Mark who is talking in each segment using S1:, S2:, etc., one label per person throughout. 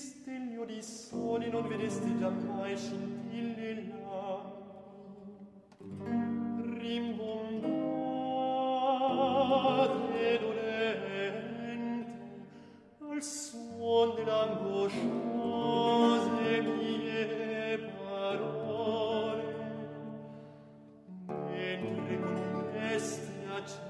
S1: Tristi il mio di soli non vedesti già mai scintille là Rimbombate dolente al suon dell'angosciose mie parole. Mentre con testi accende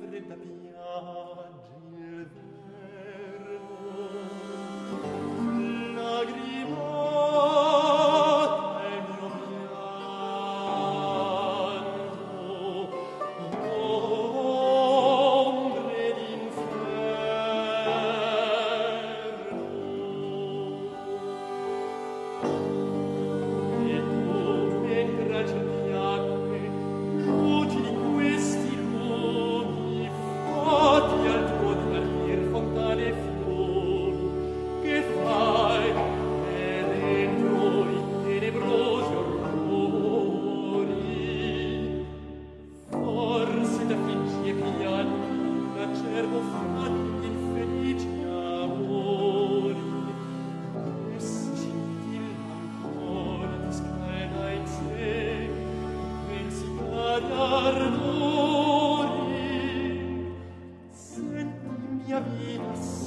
S1: fredda piaggia il vento pardoni senti mia vita